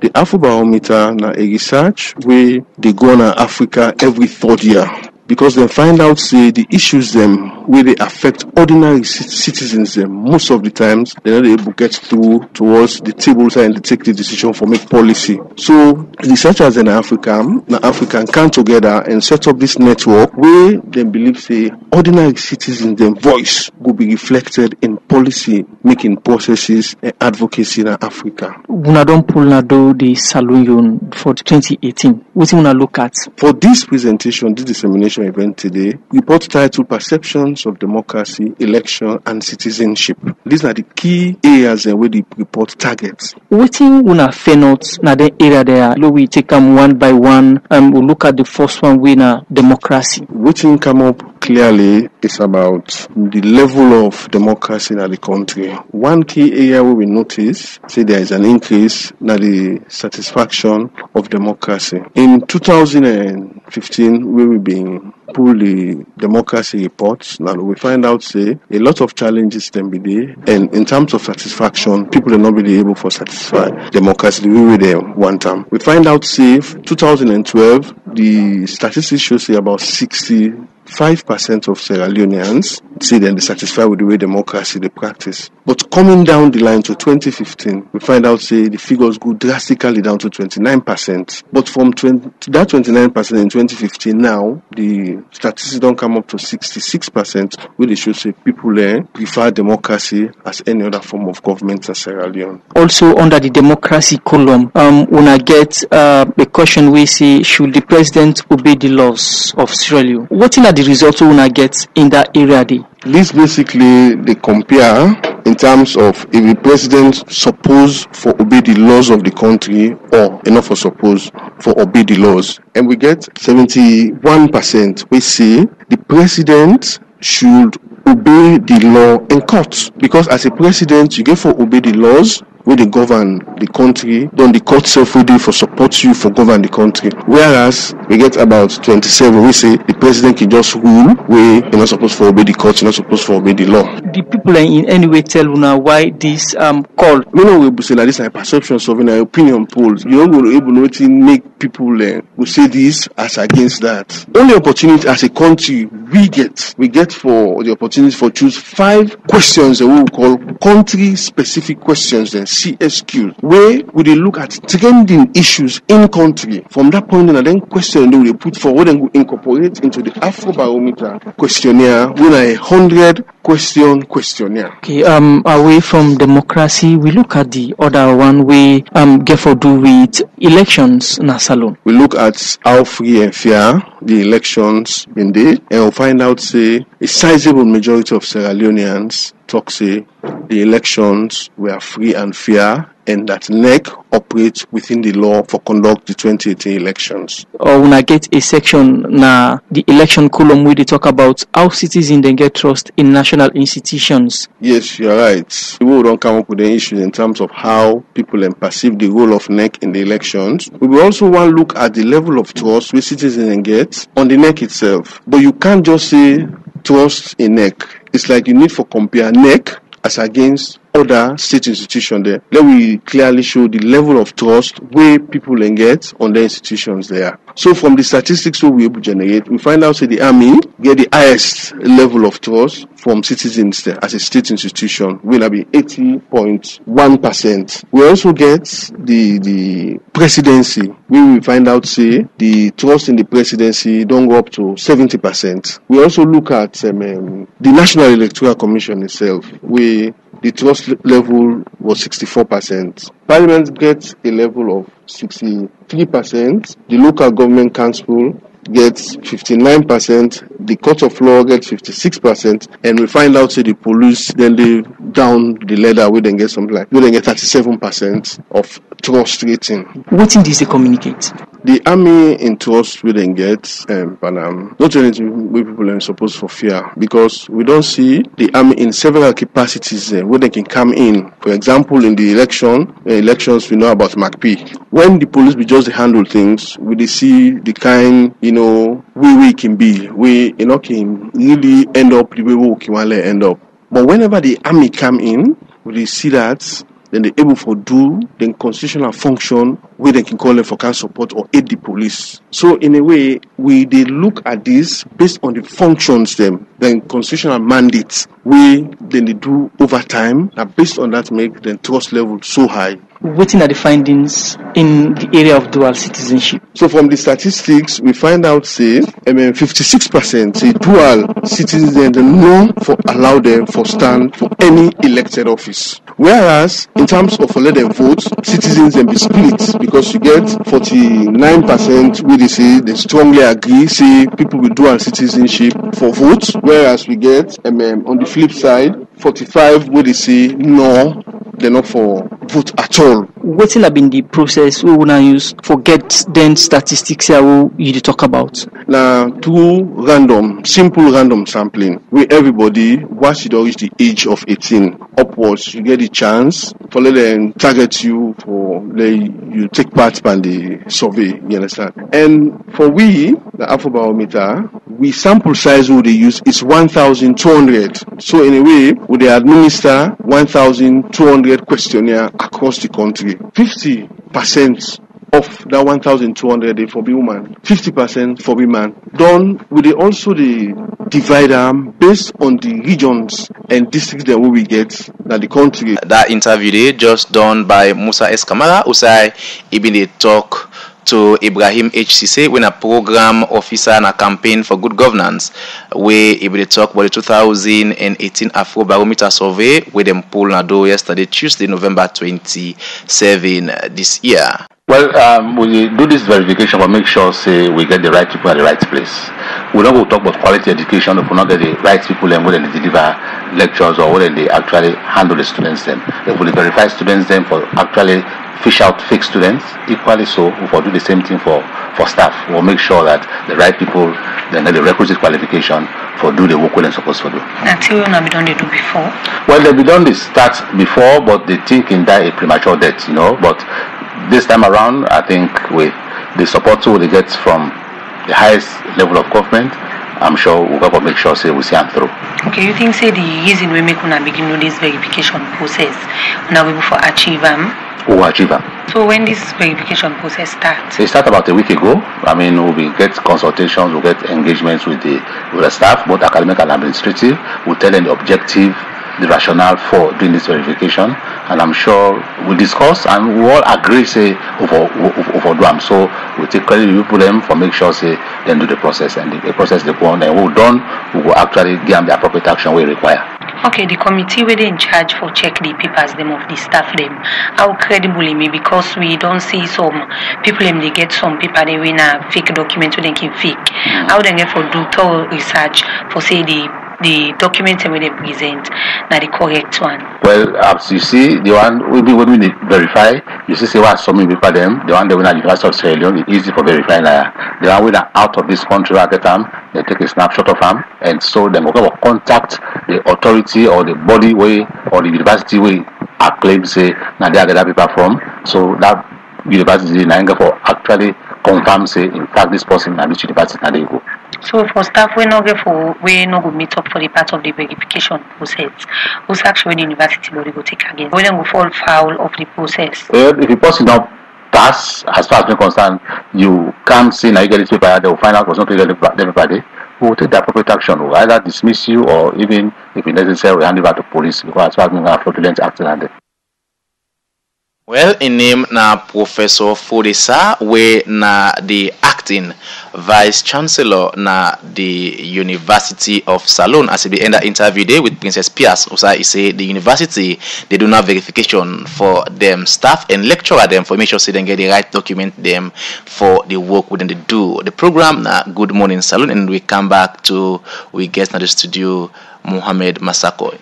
The Afrobarometer na a research wey dey go on Africa every third year because dem find out say the issues dem wey dey affect ordinary citizens dem most of the times dem no dey able to get through towards the table dem take the decision for make policy. So researchers in africa na african come together and set up this network wey dem believe say ordinary citizens dem voice go be reflected in policy making processes and advocacy in africa. Una don pull na do the saloon for 2018 wetin una look at? For dis presentation dis dissemination event today report title perceptions of democracy election and citizenship these are the key areas wey the report targets. target wetin una fairnot na the area there lo we take them one by one um, and we'll look at the first one na democracy wetin come up clearly is about the level of democracy in the country one key area wey we notice say there is an increase na the satisfaction of democracy. In 2015 we we bin pull the democracy report now we find out say a lot of challenges dem be dey and in terms of satisfaction people dey not be able for satisfy democracy We wey dem want am. We find out say 2012 the statistics show say about 60 five percent of Sierra Leoneans say dem dey satisfied with the way democracy dey practice. But coming down the line to 2015, we find out say the figures go drastically down to 29 percent. But from 20, that 29 percent in 2015 now, the statistics don't come up to 66 percent, wey dey show say people eh, prefer democracy as any other form of government in Sierra Leone. also under the democracy column um, una get uh, a question we say should the president obey the laws of sierra leone wetin are the results wey una get in that area dey This basically they compare in terms of if the president suppose for obey the laws of the country or enough for suppose for obey the laws. And we get 71% we say the president should obey the law in court because as a president you get for obey the laws wey dey govern the country then the court sef wey dey for support you for govern the country. Whereas we get about 27 wey say the president can just rule wey e no suppose for obey the court e no suppose for obey the law. The people eh, in any way tell una why this um, call? Me no wey be say na this na perception survey na opinion polls. You no go able know wetin make people eh, go say this as against that. Only opportunity as a country we get we get for the opportunity for choose five questions eh, wey we call country specific questions dem csq wey we dey look at trending issues in country from that point na then question they will put forward and incorporate into the afrobarometer questionnaire na a hundred question questionnaire. okay um, away from democracy we look at the other one wey um, get for do with elections na salon we look at how free and fair the elections been dey and we find out say a sizable majority of Sierra Leoneans talk say the elections were free and fair and that NEC operates within the law for conduct the 2018 elections. or when I get a section na the election column where they talk about how citizens dem get trust in national institutions Yes, you're right. We will don't come up with the issues in terms of how people um, perceive the role of NEC in the elections. We will also want to look at the level of trust which citizens can get on the NEC itself. But you can't just say trust a NEC. It's like you need for compare NEC as against other state institutions there. Let we clearly show the level of trust where people can get on the institutions there. So from the statistics we we able generate, we find out say the army get the highest level of trust from citizens there as a state institution, will be 80.1%. We also get the the presidency, we find out say the trust in the presidency don't go up to 70%. We also look at um, um, the National Electoral Commission itself, where the trust level was 64%. Parliament gets a level of 63%. The local government council gets 59%. The court of law gets 56%. And we find out say the police then they down the ladder we then get something like we then get 37% of trust rating. wetin dis dey communicate The army in trust we then get um, but um, not only we people are supposed for fear because we don't see the army in several capacities uh, where they can come in. For example, in the election uh, elections we know about MacP. When the police be just handle things, we see the kind you know way we can be, we you know can really end up the way we can end up. But whenever the army come in, we see that then they able for do the constitutional function where they can call them for can support or aid the police. So in a way, we they look at this based on the functions them, then constitutional mandates we then they do over time. Now based on that make the trust level so high Waiting at the findings in the area of dual citizenship. So from the statistics, we find out say, I mean, 56% say dual citizens no for allow them for stand for any elected office. Whereas in terms of let them vote, citizens then be split because you get 49% where they say they strongly agree, say people with dual citizenship for vote, whereas we get I mean, on the flip side, 45 where they say no, they're not for vote at all. Wetin have been the process we wanna use for get then statistics here you dey talk about? Na through random, simple random sampling where everybody once you don reach the age of 18 upwards, you get the chance for let them target you for let you take part in the survey, you understand? And for we, the Afrobarometer, we sample size we dey use is 1,200. So in a way, we dey administer 1,200 questionnaire across the country. 50% of that 1,200 for be woman, 50% for be man. Done, with dey also dey divide am based on the regions and districts that we get that the country. That interview just done by Musa S. Kamara Usai bin dey talk to Ibrahim H. Wey na program officer and a campaign for good governance wey e bin dey talk about the 2018 Afro Afrobarometer survey wey dem pull na do yesterday Tuesday November 27 this year. Well, um, we do this verification, but make sure say we get the right people at the right place. We don't go talk about quality education if we not get the right people and when they deliver lectures or when they actually handle the students then. If we verify students then for actually fish out fake students, equally so we will do the same thing for, for staff. We'll make sure that the right people then get the requisite qualification for do the work they're supposed to do. That's what we done they do before. Well, they be done the start before, but they think in die a premature death, you know. But this time around, I think with the support tool they get from the highest level of government, I'm sure we'll go make sure say we see them through. Okay, you think say the reason we make una begin this verification process, una we before achieve them. We them. So when this verification process starts, It started about a week ago. I mean, we get consultations, we get engagements with the with the staff, both academic and administrative. We tell them the objective, the rationale for doing this verification, and I'm sure we discuss and we all agree say over over, over. So we take credit review for them for make sure say then do the process and the, the process they go on. Then we're done, we will actually give them the appropriate action we require. Okay, the committee where they in charge for check the papers them of the staff them, how credible it may because we don't see some people them they get some paper they win a fake document where they can fake. Mm. How they get for do thorough research for say the the document where they present na the correct one. Well, as you see, the one we be when we verify, you see say what some paper them, the one they win at University of Leone, it's easy for verifying that. The one we are out of this country, I get them, they take a snapshot of them, and so then we go contact the authority or the body way or the university way I claim say now they get that paper from. So that university na go for actually confirm say in fact this person na this university na they go. So for staff we no get for we no go meet up for the part of the verification process, who's actually the university body go take again. We then go fall foul of the process. Well, if the person not pass, as far as me concerned, you can't see now you get this paper, they will find out was not pa- the paper there. We will take the appropriate action. We will either dismiss you or even if necessary, we hand it over to police because as far as fraudulent that. Well, in name na Professor Foday Sahr, we na the acting Vice Chancellor na the University of Salone. As we end the interview day with Princess Pierce, Osa he say the university they do not verification for them staff and lecturer them for make sure say they get the right document them for the work within the do. The program na Good Morning Salone, and we come back to we guest na the studio Mohammed Massaquoi.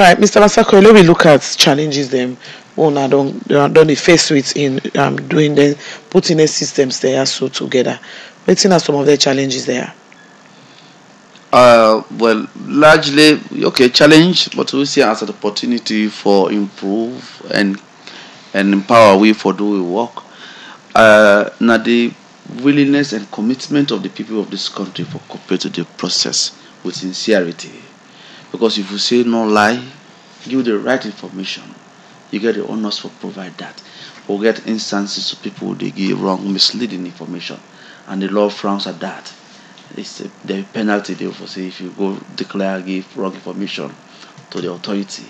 Right, Mr. Massaquoi, let me look at challenges them una don don don dey face with in um, doing the putting the systems there so together. Wetin are some of the challenges there? Uh, well, largely okay challenge, but we see as an opportunity for improve and and empower we for do we work. Uh, now the willingness and commitment of the people of this country for cooperate to the process with sincerity, because if you say no lie, give the right information, you get the onus for provide that. Or get instances of people they give wrong, misleading information, and the law frowns at that. It's a, the penalty they will say if you go declare give wrong information to the authority,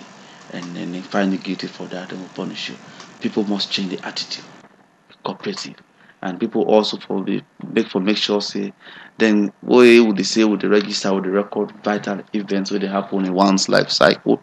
and then they find you guilty for that, they will punish you. People must change the attitude, cooperative, and people also the make for make sure say then what would they say with the register with the record vital events where they happen in one's life cycle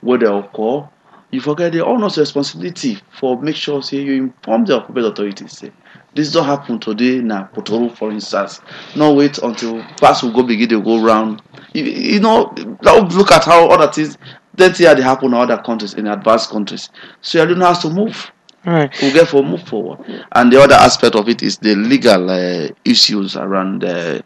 where they occur you forget the owner's responsibility for make sure say you inform the appropriate authorities say this don't happen today na potoro for instance. No wait until pass will go begin to go round. You, you know look at how other things then see how they happen in other countries in advanced countries. So you don't have to move. Right. we get for move forward. And the other aspect of it is the legal uh, issues around uh,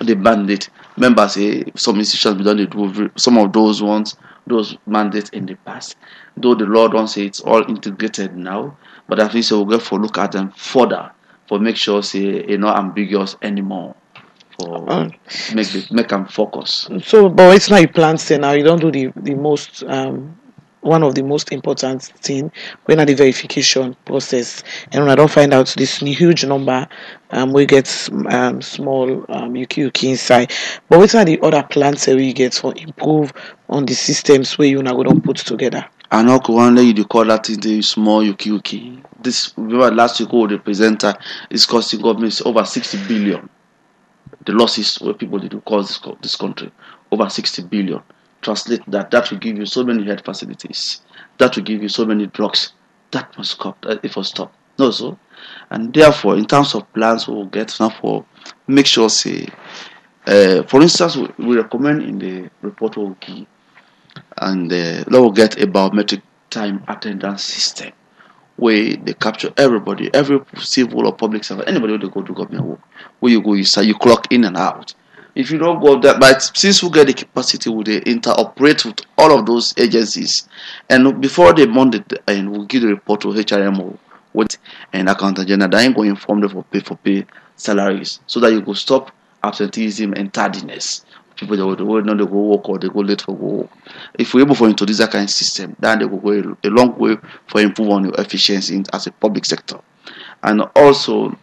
the mandate. Members say some institutions we don't do some of those ones those mandates in the past though the law don't say it's all integrated now but at least we'll get for look at them further for make sure say it's not ambiguous anymore for Uh, make the, make them focus So, but it's not you plan say now. You don't do the the most um one of the most important thing when at the verification process, and when I don't find out this huge number, um, we get um small um yuki yuki inside. But what are the other plans that we get for improve on the systems where you now go don't put together? I know one day you call that thing the small yuki yuki. This remember last week the presenter is costing government over 60 billion. The losses where people did to cause this, this country over 60 billion. Translate that that will give you so many health facilities. That will give you so many drugs. That must stop. It must stop. No so. And therefore, in terms of plans, we will get now for make sure say. Uh, for instance, we, we recommend in the report we will give and uh, will get a biometric time attendance system where they capture everybody, every civil or public servant, anybody who go to government work. Where you go, say you clock in and out. If you don't go that, but since we get the capacity, we they interoperate with all of those agencies, and before they month and we give the report to HRMO with an accountant general, they ain't going to inform them for pay for pay salaries, so that you go stop absenteeism and tardiness. People that would they go work or they go late for work. If we're able to introduce that kind of system, then they will go a, long way for improve on your efficiency in, as a public sector, and also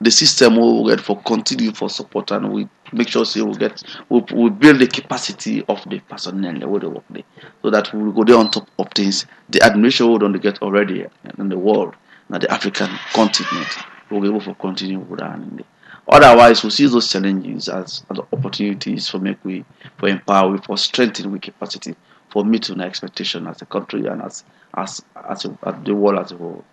the system will get for continue for support and we make sure say we get we, we build the capacity of the personnel the way they work there. So that we will go there on top of things. The administration we don't get already in the world now the african continent we'll be able to continue with that otherwise we see those challenges as, as opportunities for make we for empower we for strengthen we capacity for meeting our expectation as a country and as as as, a, as the world as a whole